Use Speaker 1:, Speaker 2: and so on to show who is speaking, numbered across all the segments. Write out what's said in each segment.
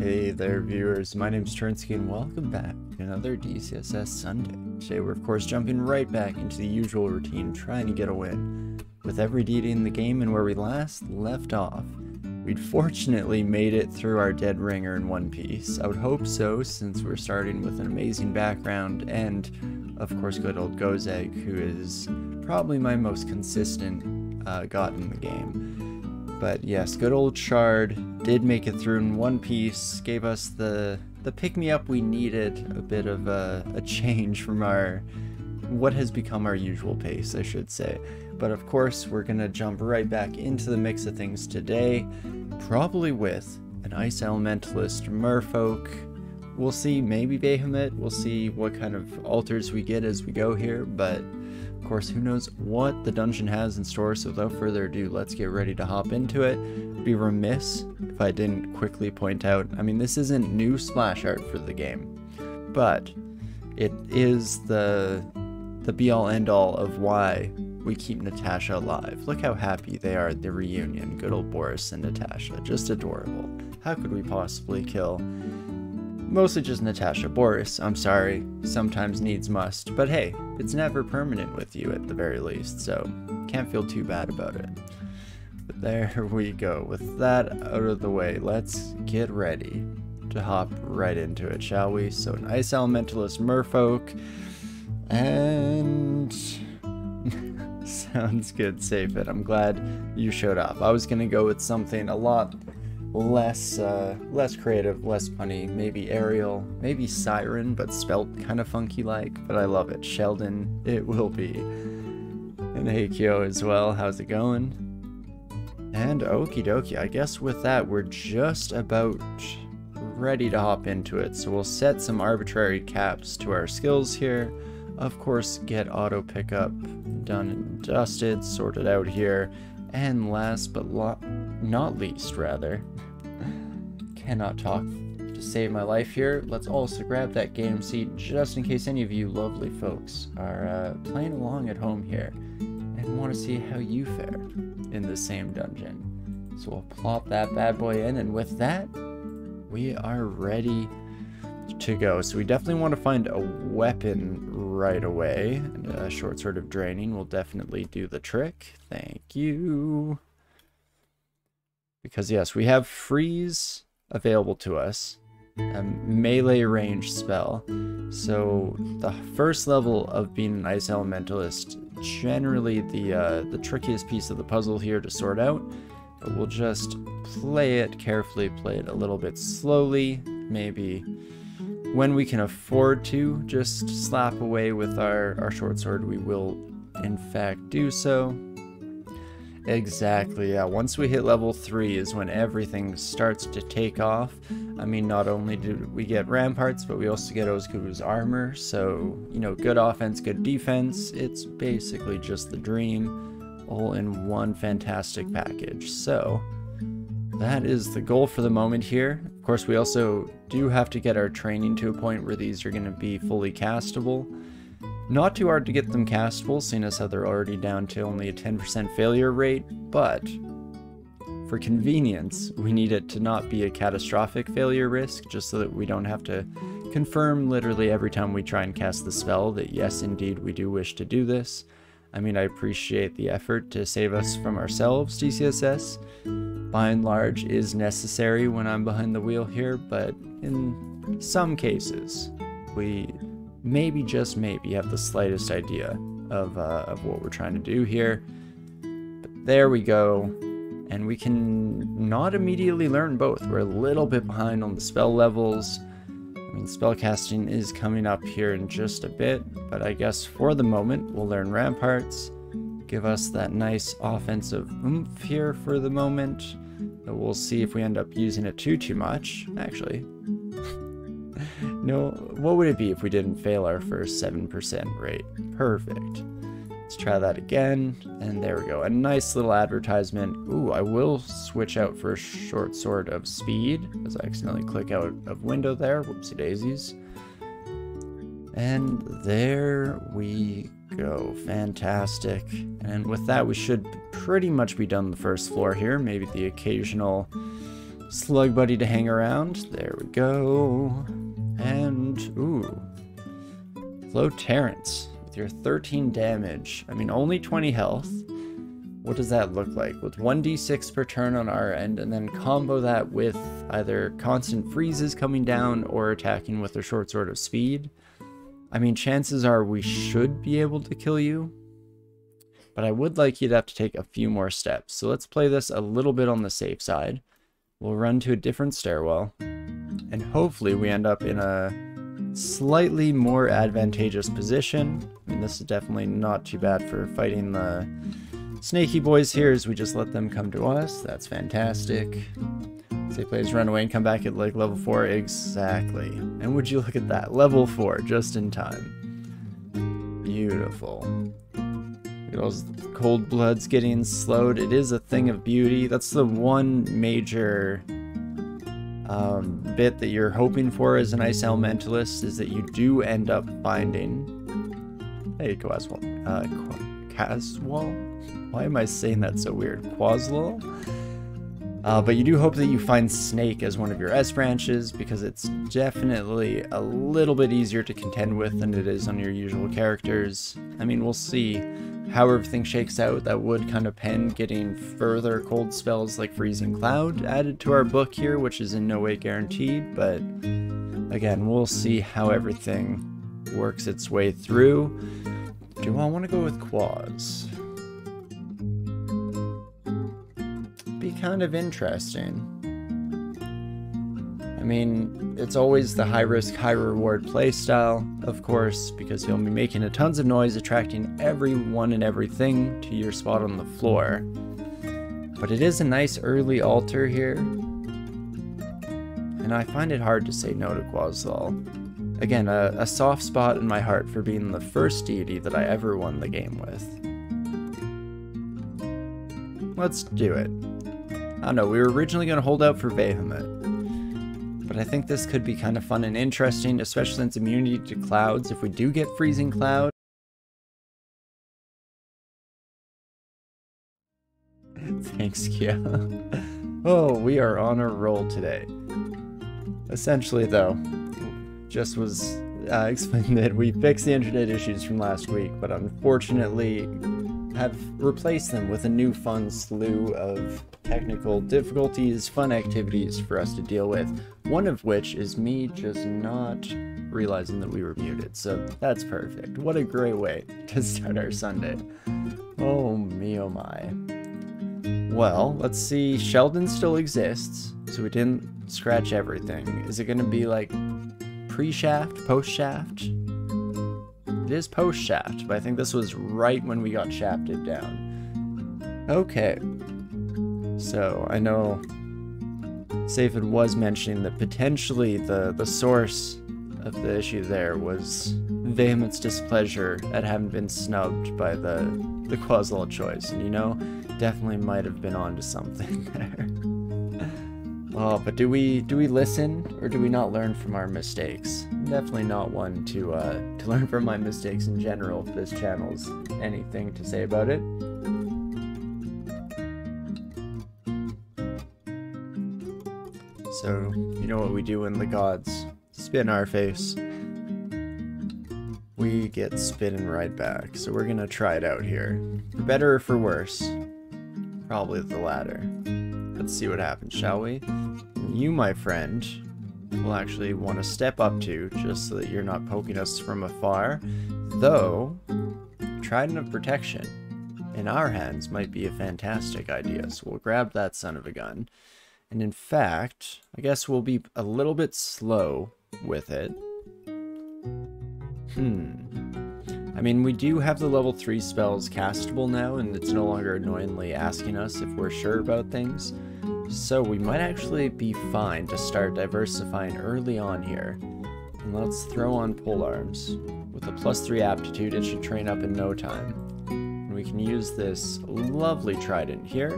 Speaker 1: Hey there, viewers. My name's Torinski, and welcome back to another DCSS Sunday. Today, we're of course jumping right back into the usual routine, trying to get a win. With every deity in the game and where we last left off, we'd fortunately made it through our dead ringer in one piece. I would hope so, since we're starting with an amazing background, and of course, good old Gozag, who is probably my most consistent uh, god in the game. But yes, good old Shard did make it through in one piece, gave us the the pick-me-up we needed, a bit of a, a change from our what has become our usual pace, I should say. But of course, we're gonna jump right back into the mix of things today, probably with an Ice Elementalist Merfolk. We'll see, maybe Vehumet, we'll see what kind of alters we get as we go here, but course, who knows what the dungeon has in store, so without further ado, let's get ready to hop into it. I'd be remiss if I didn't quickly point out, I mean, this isn't new splash art for the game, but it is the the be-all end-all of why we keep Natasha alive. Look how happy they are at the reunion, good old Boris and Natasha, just adorable. How could we possibly kill Mostly just Natasha. Boris, I'm sorry, sometimes needs must, but hey, it's never permanent with you at the very least, so can't feel too bad about it. But there we go. With that out of the way, let's get ready to hop right into it, shall we? So an Ice Elementalist Merfolk, and... Sounds good, safe it. I'm glad you showed up. I was gonna go with something a lot less uh, less creative, less funny. Maybe Ariel, maybe Siren, but spelt kind of funky like. But I love it. Sheldon, it will be. And hey Kyo as well. How's it going? And okie dokie. I guess with that, we're just about ready to hop into it. So we'll set some arbitrary caps to our skills here. Of course, get auto pickup done and dusted, sorted out here. And last but not least, rather, cannot talk to save my life here. Let's also grab that game seat just in case any of you lovely folks are uh, playing along at home here and want to see how you fare in the same dungeon. So we'll plop that bad boy in, and with that, we are ready to go. So we definitely want to find a weapon right away. And a short sword of draining will definitely do the trick. Thank you. Because yes, we have freeze available to us. A melee range spell. So the first level of being an ice elementalist, generally the uh, the trickiest piece of the puzzle here to sort out. But we'll just play it carefully, play it a little bit slowly, maybe when we can afford to just slap away with our, our short sword, we will in fact do so. Exactly, yeah. Once we hit level 3 is when everything starts to take off. I mean, not only do we get ramparts, but we also get Ozocubu's armor. So, you know, good offense, good defense. It's basically just the dream, all in one fantastic package. So, that is the goal for the moment here. Of course, we also do have to get our training to a point where these are going to be fully castable. Not too hard to get them castable, seeing as how they're already down to only a 10% failure rate, but for convenience, we need it to not be a catastrophic failure risk, just so that we don't have to confirm literally every time we try and cast the spell that yes, indeed, we do wish to do this. I mean, I appreciate the effort to save us from ourselves, DCSS. By and large, is necessary when I'm behind the wheel here, but in some cases, we maybe just maybe have the slightest idea of, uh, of what we're trying to do here. But there we go. And we can not immediately learn both. We're a little bit behind on the spell levels. I mean, spellcasting is coming up here in just a bit, but I guess for the moment, we'll learn Ramparts, give us that nice offensive oomph here for the moment. But we'll see if we end up using it too, too much. Actually, no, what would it be if we didn't fail our first 7% rate? Perfect. Let's try that again, and there we go. A nice little advertisement. Ooh, I will switch out for a short sort of speed, as I accidentally click out of window there. Whoopsie daisies. And there we go. Fantastic. And with that, we should pretty much be done the first floor here. Maybe the occasional slug buddy to hang around. There we go. And, ooh. Flow Terrence with your 13 damage. I mean, only 20 health. What does that look like? With 1d6 per turn on our end, and then combo that with either constant freezes coming down or attacking with a short sword of speed. I mean, chances are we should be able to kill you, but I would like you to have to take a few more steps. So let's play this a little bit on the safe side. We'll run to a different stairwell, and hopefully we end up in a slightly more advantageous position. I mean, this is definitely not too bad for fighting the snaky boys here as we just let them come to us. That's fantastic. Say players run away and come back at like level 4. Exactly. And would you look at that? Level 4, just in time. Beautiful. Those cold bloods getting slowed. It is a thing of beauty. That's the one major um, bit that you're hoping for as an ice elementalist is that you do end up finding. Hey, Caswell. Uh, Caswell? Why am I saying that so weird? Qazlal? Uh, but you do hope that you find Snake as one of your S branches because it's definitely a little bit easier to contend with than it is on your usual characters. I mean, we'll see how everything shakes out, that would kind of pen getting further cold spells like Freezing Cloud added to our book here, which is in no way guaranteed, but again, we'll see how everything works its way through. Do I want to go with Quaz? Be kind of interesting. I mean, it's always the high risk, high reward playstyle, of course, because you'll be making a tons of noise, attracting everyone and everything to your spot on the floor. But it is a nice early altar here, and I find it hard to say no to Qazlal. Again, a, a soft spot in my heart for being the first deity that I ever won the game with. Let's do it. I don't know, we were originally going to hold out for Vehumet, but I think this could be kind of fun and interesting, especially since immunity to clouds. If we do get freezing cloud, Thanks, Kia. oh, we are on a roll today. Essentially, though, just was uh, explaining that we fixed the internet issues from last week, but unfortunately have replaced them with a new fun slew of technical difficulties, fun activities for us to deal with. One of which is me just not realizing that we were muted. So that's perfect. What a great way to start our Sunday. Oh me oh my. Well, let's see. Sheldon still exists, so we didn't scratch everything. Is it going to be like pre-shaft, post-shaft? It is post-shaft, but I think this was right when we got shafted down. Okay. So, I know Safin was mentioning that potentially the, the source of the issue there was Vehumet's displeasure at having been snubbed by the, the Qazlal choice. And you know, definitely might have been onto something there. Oh, but do we do we listen or do we not learn from our mistakes? Definitely not one to uh, to learn from my mistakes in general. If this channel's anything to say about it. So you know what we do when the gods spin our face. We get spinning right back. So we're gonna try it out here, for better or for worse. Probably the latter. Let's see what happens, shall we? You, my friend, will actually want to step up to, just so that you're not poking us from afar. Though, Trident of Protection in our hands might be a fantastic idea, so we'll grab that son of a gun. And in fact, I guess we'll be a little bit slow with it. Hmm. I mean, we do have the level 3 spells castable now, and it's no longer annoyingly asking us if we're sure about things. So we might actually be fine to start diversifying early on here. And let's throw on pole arms. With a plus 3 aptitude, it should train up in no time. And we can use this lovely trident here.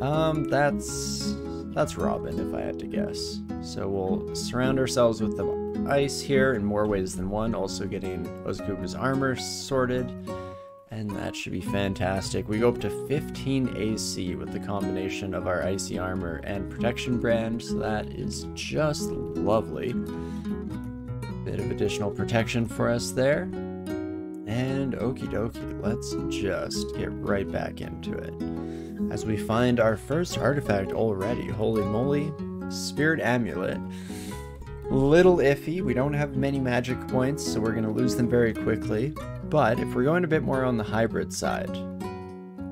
Speaker 1: Um, that's... that's Robin, if I had to guess. So we'll surround ourselves with the ice here in more ways than one, also getting Ozocubu's armor sorted. And that should be fantastic. We go up to 15 AC with the combination of our Icy Armor and Protection Brand, so that is just lovely. Bit of additional protection for us there. And okie dokie, let's just get right back into it. As we find our first artifact already, holy moly, Spirit Amulet. Little iffy, we don't have many magic points, so we're going to lose them very quickly. But if we're going a bit more on the hybrid side,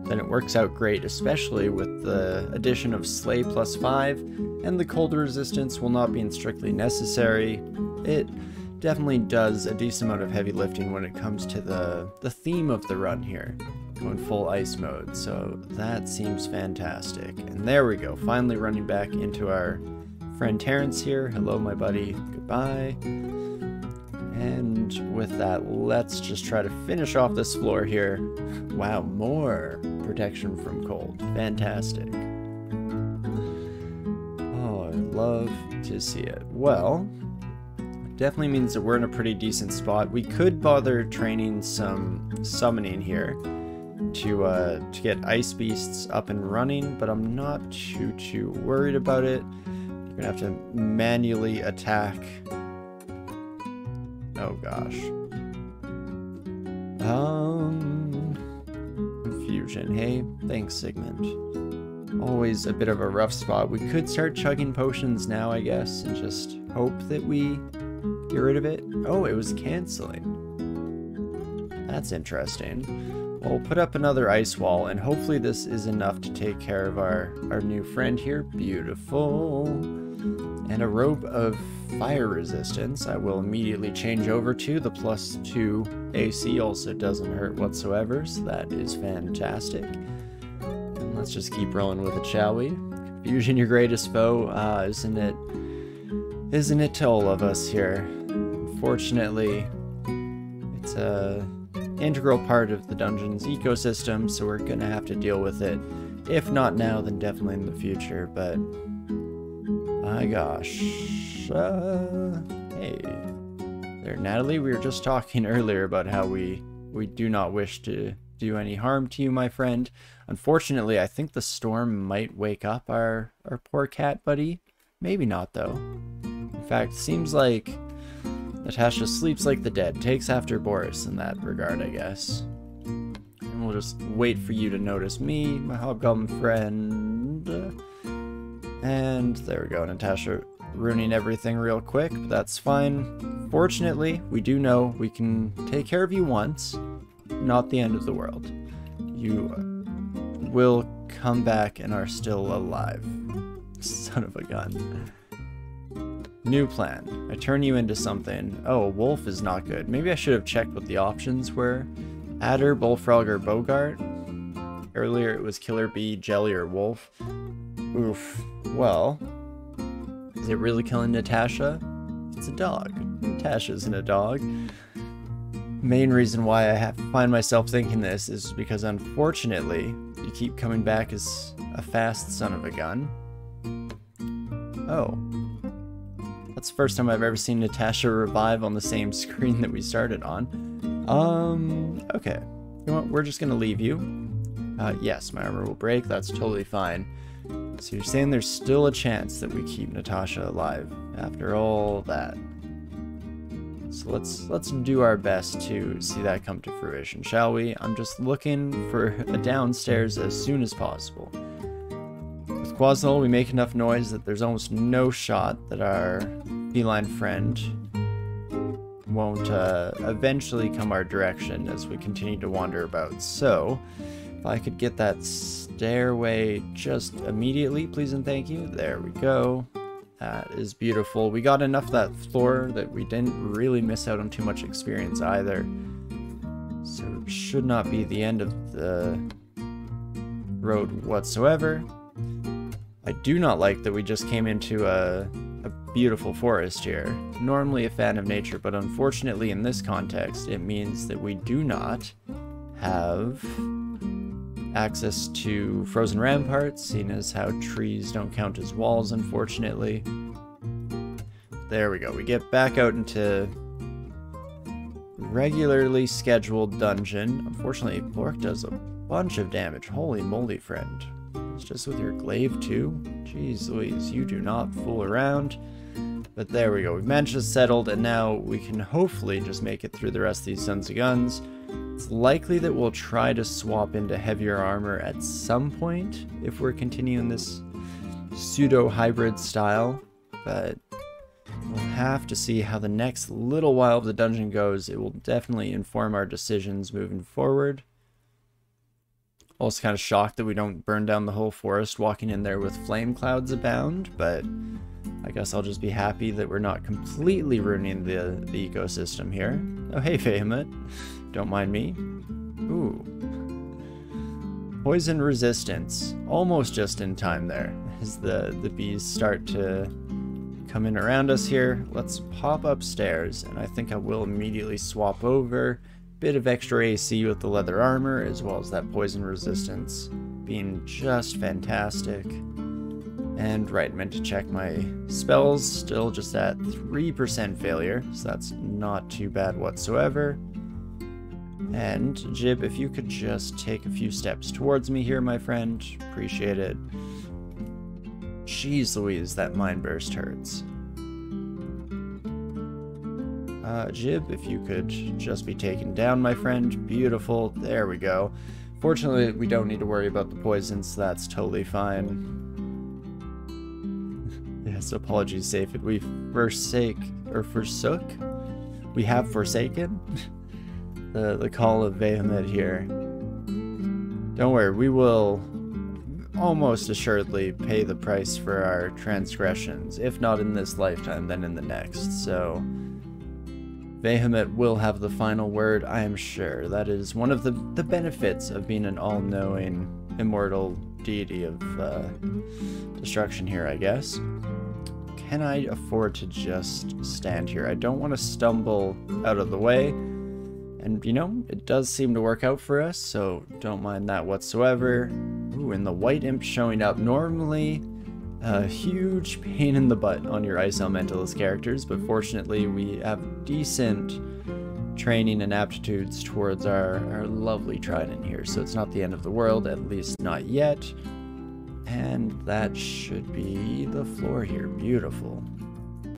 Speaker 1: then it works out great, especially with the addition of Slay plus 5, and the cold resistance will not be strictly necessary. It definitely does a decent amount of heavy lifting when it comes to the, the theme of the run here, going full ice mode, so that seems fantastic. And there we go, finally running back into our friend Terrence here. Hello, my buddy. Goodbye. And with that, let's just try to finish off this floor here. Wow, more protection from cold. Fantastic. Oh, I love to see it. Well, definitely means that we're in a pretty decent spot. We could bother training some summoning here to uh, to get ice beasts up and running, but I'm not too too worried about it. You're gonna have to manually attack. Oh gosh. Um, confusion. Hey, thanks, Sigmund. Always a bit of a rough spot. We could start chugging potions now, I guess, and just hope that we get rid of it. Oh, it was canceling. That's interesting. We'll put up another ice wall, and hopefully this is enough to take care of our, our new friend here. Beautiful. And a robe of fire resistance I will immediately change over to. The plus 2 AC also doesn't hurt whatsoever, so that is fantastic. And let's just keep rolling with it, shall we? Confusion your greatest foe, uh, isn't it? Isn't it all of us here? Unfortunately, it's a integral part of the dungeon's ecosystem, so we're gonna have to deal with it. If not now, then definitely in the future, but... My gosh. Uh, hey. There, Natalie, we were just talking earlier about how we, we do not wish to do any harm to you, my friend. Unfortunately, I think the storm might wake up our, our poor cat buddy. Maybe not, though. In fact, seems like Natasha sleeps like the dead, takes after Boris in that regard, I guess. And we'll just wait for you to notice me, my hobgoblin friend. And there we go, Natasha ruining everything real quick, but that's fine. Fortunately, we do know we can take care of you once, not the end of the world. You will come back and are still alive. Son of a gun. New plan. I turn you into something. Oh, a wolf is not good. Maybe I should have checked what the options were. Adder, bullfrog, or boggart. Earlier it was killer bee, jelly, or wolf. Oof. Well, is it really killing Natasha? It's a dog. Natasha isn't a dog. Main reason why I find myself thinking this is because unfortunately, you keep coming back as a fast son of a gun. Oh, that's the first time I've ever seen Natasha revive on the same screen that we started on. Um, okay. You know what? We're just gonna leave you. Uh, yes, my armor will break. That's totally fine. So you're saying there's still a chance that we keep Natasha alive after all that. So let's let's do our best to see that come to fruition, shall we? I'm just looking for a downstairs as soon as possible. With Qazlal, we make enough noise that there's almost no shot that our feline friend won't uh, eventually come our direction as we continue to wander about. So, if I could get that stairway just immediately, please and thank you. There we go. That is beautiful. We got enough that floor that we didn't really miss out on too much experience either. So it should not be the end of the road whatsoever. I do not like that we just came into a, a beautiful forest here. Normally a fan of nature, but unfortunately in this context, it means that we do not have access to frozen ramparts, seeing as how trees don't count as walls, unfortunately. There we go. We get back out into regularly scheduled dungeon. Unfortunately, Bork does a bunch of damage. Holy moly, friend. It's just with your glaive too? Jeez Louise, you do not fool around. But there we go. We've managed to settle, and now we can hopefully just make it through the rest of these Sons of Guns. It's likely that we'll try to swap into heavier armor at some point if we're continuing this pseudo-hybrid style, but we'll have to see how the next little while of the dungeon goes. It will definitely inform our decisions moving forward. Also kind of shocked that we don't burn down the whole forest walking in there with flame clouds abound, but I guess I'll just be happy that we're not completely ruining the, the ecosystem here. Oh, hey, Vehumet. Don't mind me. Ooh. Poison resistance. Almost just in time there, as the, the bees start to come in around us here. Let's pop upstairs, and I think I will immediately swap over bit of extra AC with the leather armor, as well as that poison resistance being just fantastic. And right, meant to check my spells, still just at 3% failure, so that's not too bad whatsoever. And Jib, if you could just take a few steps towards me here, my friend, appreciate it. Jeez Louise, that mind burst hurts. Uh, Jib, if you could just be taken down, my friend. Beautiful. There we go. Fortunately, we don't need to worry about the poisons, so that's totally fine. yes, apologies, Safed. We forsake, or forsook? We have forsaken? the, the call of Vehumet here. Don't worry, we will almost assuredly pay the price for our transgressions. If not in this lifetime, then in the next, so... Vehumet will have the final word, I am sure. That is one of the, the benefits of being an all-knowing, immortal deity of uh, destruction here, I guess. Can I afford to just stand here? I don't want to stumble out of the way. And, you know, it does seem to work out for us, so don't mind that whatsoever. Ooh, and the white imp showing up. Normally, a huge pain in the butt on your Ice Elementalist characters, but fortunately we have decent training and aptitudes towards our, our lovely Trident here, so it's not the end of the world, at least not yet. And that should be the floor here. Beautiful.